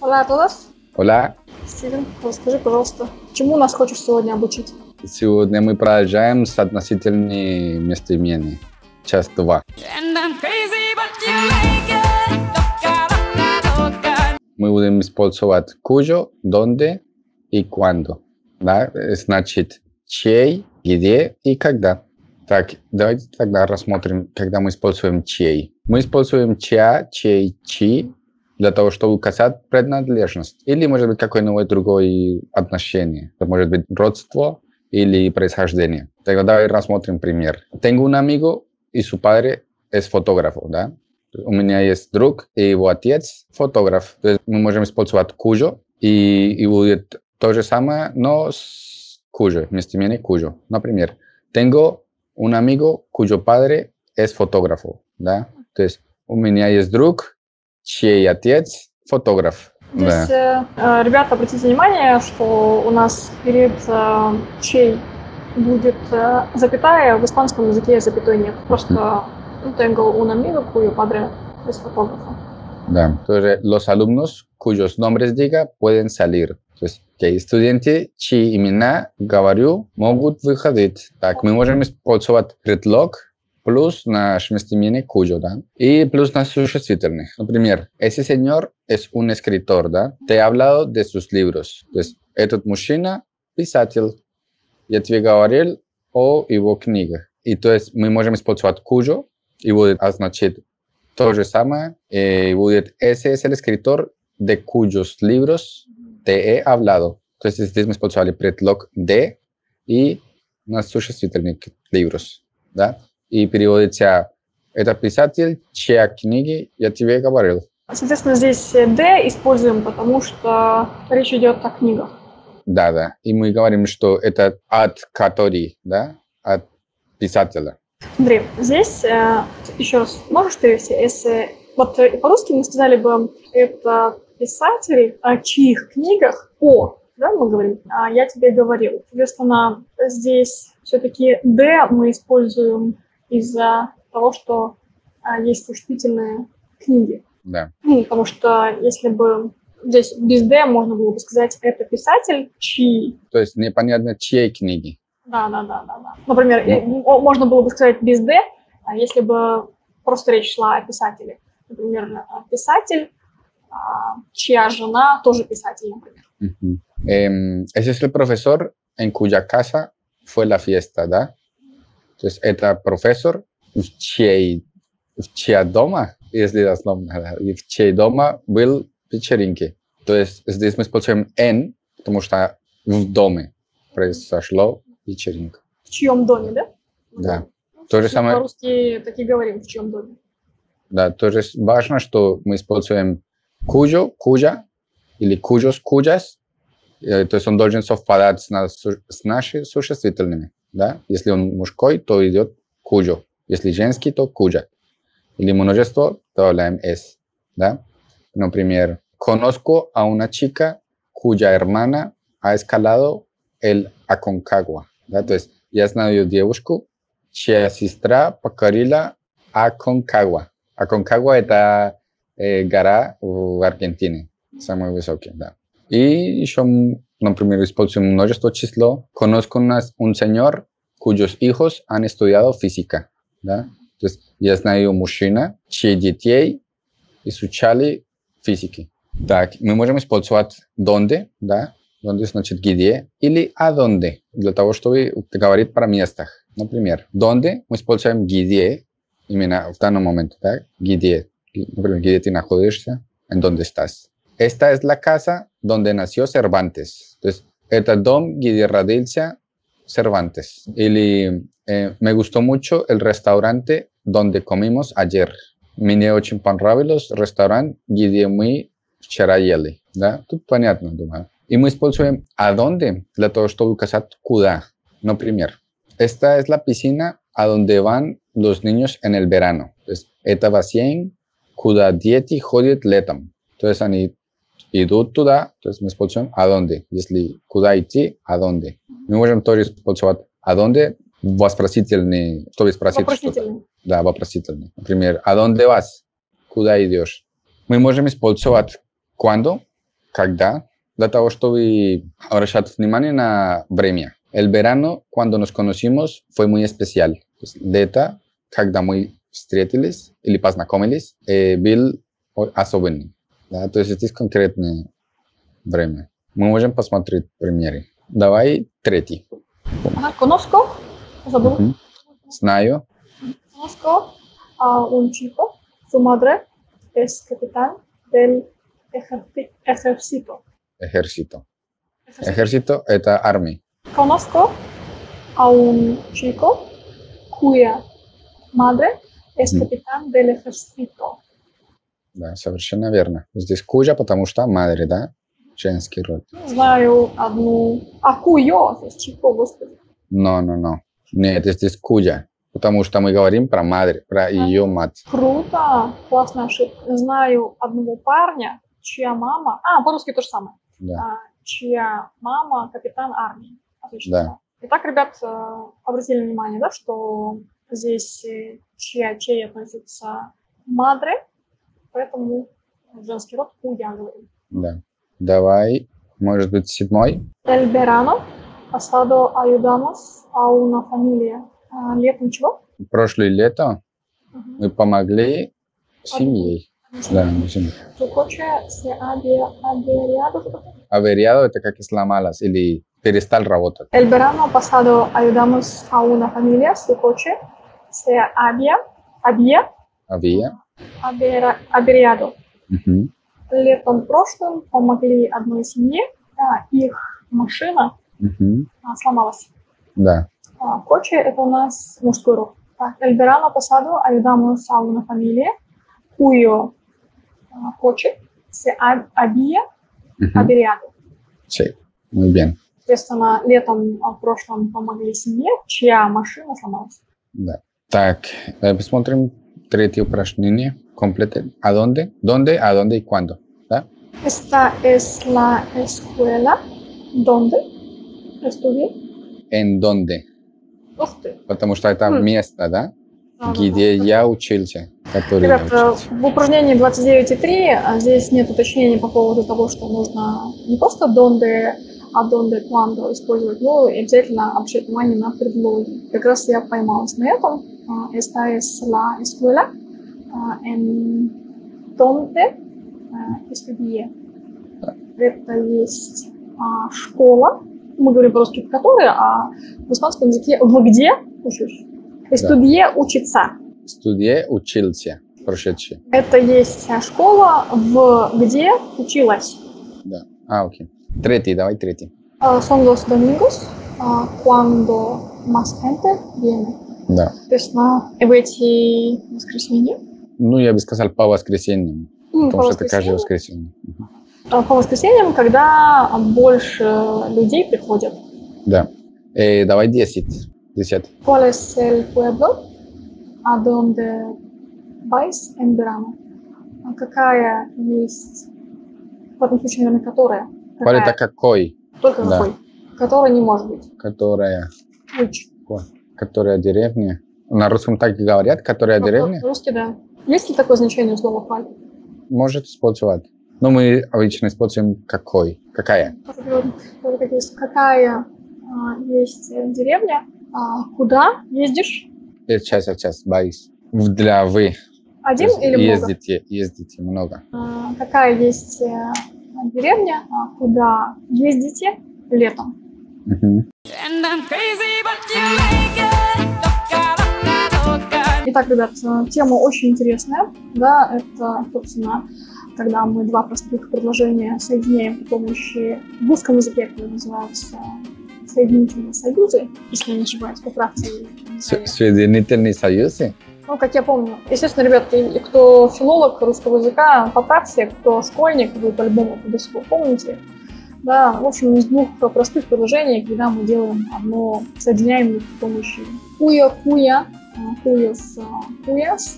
Hola a todos. Hola, Стивен, расскажи, пожалуйста, чему нас хочешь сегодня обучить? сегодня мы продолжаем с относительными местоимениями. Часть 2. And I'm crazy, but you like it. Loca, loca, loca. Мы будем использовать кужо, донde и cuando. Да? Значит, чей, где и когда. Так, давайте тогда рассмотрим, когда мы используем чей. Мы используем чья, чей, чи для того, чтобы указать принадлежность. Или, может быть, какое-нибудь другое отношение. Это может быть родство или происхождение. Тогда давай рассмотрим пример. Tengo un amigo y su padre es fotógrafo, да? У меня есть друг, и его отец фотограф. То есть мы можем использовать кужо, и, и будет то же самое, но с кужо, местоимение кужо. Например, tengo un amigo cuyo padre es fotógrafo, да? То есть у меня есть друг, чей отец фотограф. Да. Здесь, э, э, ребята, обратите внимание, что у нас перед э, чей будет э, запятая, в испанском языке запятой нет. Просто ну, tengo un amigo cuyo padre es fotógrafo. Да. Тоже los alumnos cuyos nombres diga pueden salir. То есть que студенты, чьи имена говорю, могут выходить. Так, мы можем использовать предлог плюс наш местоимение cuyo, да? И плюс наш существительный. Например, ese señor es un escritor, да? Te he hablado de sus libros. То есть этот мужчина писатель. Я тебе говорил о его книгах. И то есть мы можем использовать cuyo и будет означать то же самое. И будет ese es el escritor de cuyos libros te he hablado. Entonces здесь мы использовали предлог de и наш существительный к- libros, да? И переводится это писатель, чья книги я тебе говорил. Соответственно, здесь «д» используем, потому что речь идет о книгах. Да, да. И мы говорим, что это от который, да? От писателя. Андрей, здесь э, еще раз можешь перевести? Если вот э, по-русски мы сказали бы это писатель, о чьих книгах о, да, мы говорим, а я тебе говорил. Соответственно, здесь все-таки «д» мы используем из-за того, что а, есть существительные книги. Да. Ну, потому что если бы здесь без «д» можно было бы сказать «это писатель, чьи». То есть непонятно, чьей книги. Да, да, да, да, да. Например, о, можно было бы сказать без «д», а если бы просто речь шла о писателе. Например, а, писатель, чья жена тоже писатель, например. Ujú. Em, ese es el profesor en cuya casa fue la fiesta, ¿да? Entonces, это профессор, в чьей, в чья дома, если и в чьей дома был вечеринки. То есть здесь мы используем en, потому что в доме произошло вечеринка. В чьем доме, да? Да. То же самое- По-русски так и говорим, в чьем доме. Да, тоже с- важно, что мы используем cuyo, cuya или cuyas. Э, То есть он должен совпадать с, нас- с нашими существительными. Да? Если он мужской, то идет cuyo. Если женский, то cuya. Или множество, то hablaем es. ¿да? Например, conozco a una chica cuya hermana ha escalado el Aconcagua. ¿да? То есть я знаю девушку, чья сестра покорила Aconcagua. Aconcagua это э, гора в Аргентине, самая высокая, да. И еще, м, например, используем множество число. Conozco unas- un señor cuyos hijos han estudiado física, да. То есть я знаю мужчина, чьи детей изучали физики. Так, мы можем использовать donde, да, donde значит где, или а donde, для того, чтобы говорить про местах. Например, donde мы используем где, именно в данный момент, да, где, например, где ты находишься, en donde estás. Esta es la casa donde nació Cervantes. То есть это дом, где родился Cervantes. Или eh, me gustó mucho el restaurante donde comimos ayer. Мне очень понравилось ресторан, где мы вчера ели. Да? Тут понятно, думаю. И мы используем a dónde для того, чтобы указать куда. Например, esta es la piscina a donde van los niños en el verano. То есть это бассейн, куда дети ходят летом. То есть они идут туда, то есть мы используем a dónde. Если куда идти, a dónde. Мы можем тоже использовать a dónde вопросительный, чтобы спросить что-то. Вопросительный. Да, вопросительный. Например, ¿a dónde vas? Куда идешь? Мы можем использовать cuando когда, для того, чтобы обращать внимание на время. El verano, cuando nos conocimos, fue muy especial. То есть Лето, когда мы встретились или познакомились, э, был о- особенный. Да? То есть здесь конкретное время. Мы можем посмотреть примеры. Давай третий. Ага, conozco, забыл. Мгм. Знаю. Conozco a un chico, su madre es capitán del ejerci- ejército. Ejército. Ejército. Ejército – это армия. Conozco a un chico cuya madre es Мгм. capitán del ejército. Да, совершенно верно. Здесь кужа, потому что madre, да? Женский род. Знаю одну... А куё, то есть chico, господи. No, no, no. Нет, здесь кужа. Потому что мы говорим про madre, про ее мать. Круто, классная ошибка. Знаю одного парня, чья мама... А, по-русски то же самое. Да. А, чья мама капитан армии. Отлично. Да. Итак, ребят, э, обратили внимание, да, что здесь э, чья, чей относится мадре, поэтому женский род говорим. Да. Давай, может быть, седьмой? Verano pasado ayudamos a una familia. А, летом чего? Прошлое лето мы помогли семье. Да, había averiado. это как сломалось или перестал работать. El verano pasado ayudamos a una familia. Su coche se había, había Avera- averiado. Мгм. Летом прошлым помогли одной семье, а, их машина Мгм. а, сломалась. Да. А, Coche – это у нас мужской род. Verano pasado ayudamos a una familia cuyo а, se ha- había Мгм. averiado. Sí. Muy bien. Соответственно, летом а, в прошлом помогли семье, чья машина сломалась. Да. Так, посмотрим третье упражнение. Complete. ¿A dónde? ¿Dónde? ¿A dónde y cuándo? ¿Да? Esta es la escuela donde estudié. ¿En dónde? Ух ты. Потому что это М. место, да? Да, Где да. я учился. Который я Ребят, э, учился. в упражнении 29.3 а, здесь нет уточнений по поводу того, что нужно не просто donde, а donde, cuando использовать, но и обязательно обращать внимание на предлоги. Как раз я поймалась на этом. Esta es la escuela en donde estudié. Это есть а, школа, мы говорим по-русски в которой, а в испанском языке в где учишь. Estudié учиться. Estudié, учился. Прошедший. Это есть школа, в где училась. Да. А, окей. Третий, давай третий. А, Son los domingos, а, cuando más gente viene. Да. То есть на, в эти воскресенья, Ну, я бы сказал по воскресеньям. м, Потому по что это каждое воскресенье. а, по воскресеньям, когда больше людей приходят. Да. Э, давай 10. 10. ¿Cuál es el pueblo a donde vais en verano? Какая есть, в этом случае, наверное, которая? Это какой? Только Да. какой? Которая не может быть. Которая, Which? которая деревня. На русском так и говорят, которая деревня. Русский, да. Есть ли такое значение у слова «паль»? Может использовать. Но мы обычно используем какой. Какая? Какая а, есть деревня? А, куда ездишь? Э, Сейчас, сейчас, боюсь. Для вы. Один или много? ездите, ездите много. А, какая есть э, деревня? А, куда ездите летом? Итак, ребят, э, тема очень интересная. Да, это, собственно, когда мы два простых предложения соединяем при помощи в русском языке, это называется соединительные союзы, если я не ошибаюсь, поправьте. С- Соединительные союзы? Ну, как я помню. Естественно, ребят, и- кто филолог русского языка, поправьте, кто школьник, вы по-любому это до помните. Да, в общем, из двух простых предложений, когда мы делаем одно, соединяем их с помощью куя, куя, а, а,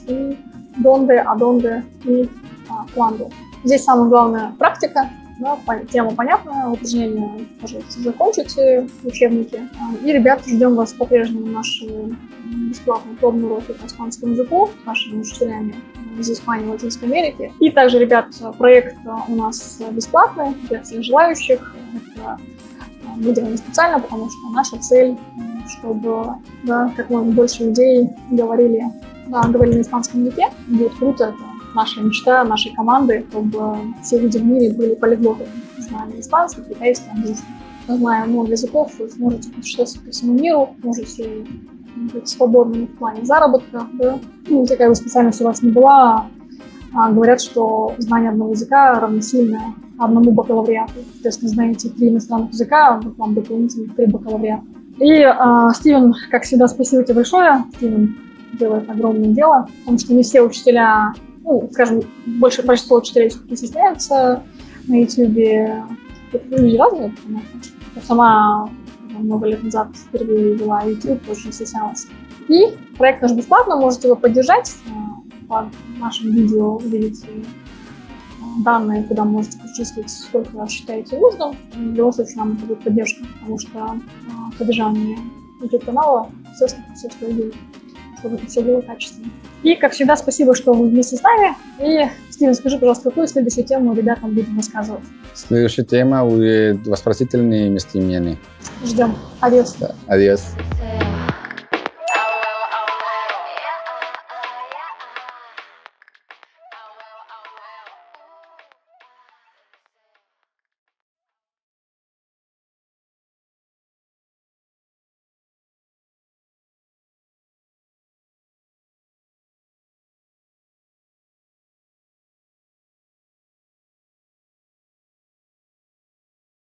и донде, а донде и а. Здесь самая главная практика, да, по- тема понятная, упражнение, пожалуйста, закончите учебники. А, И, ребята, ждем вас по-прежнему на наши бесплатные пробные уроки по испанскому языку с нашими учителями из Испании в Латинской Америке. И также, ребят, проект у нас бесплатный для всех желающих. Это выделено специально, потому что наша цель, чтобы да, как можно больше людей говорили, да, говорили на испанском языке. Будет круто, это наша мечта нашей команды, чтобы все люди в мире были полиглотами, знали испанский, китайский, английский. Мы знаем много языков, вы сможете путешествовать по всему миру, можете быть свободными в плане заработка. Да? Ну, какая бы специальность у вас не была, а, говорят, что знание одного языка равносильно одному бакалавриату. То есть, вы знаете три иностранных языка, вот вам дополнительно три бакалавриата. И, а, Стивен, как всегда, спасибо тебе большое. Стивен делает огромное дело, потому что не все учителя, ну, скажем, большее большинство учителей стесняются на YouTube. Люди разные, понятно. Я сама много лет назад впервые вела YouTube, очень стеснялась. И проект наш бесплатно, можете его поддержать. Э, по нашим видео увидите э, данные, куда можете перечислить, сколько считаете нужным. В любом случае нам это будет поддержка, потому что э, содержание YouTube-канала все, все стоит чтобы это все было качественно. И, как всегда, спасибо, что вы вместе с нами. И, Стивен, скажи, пожалуйста, какую следующую тему ребятам будем рассказывать? Следующая тема будет вопросительные местоимения. Ждем. Адьос. Adiós. Э,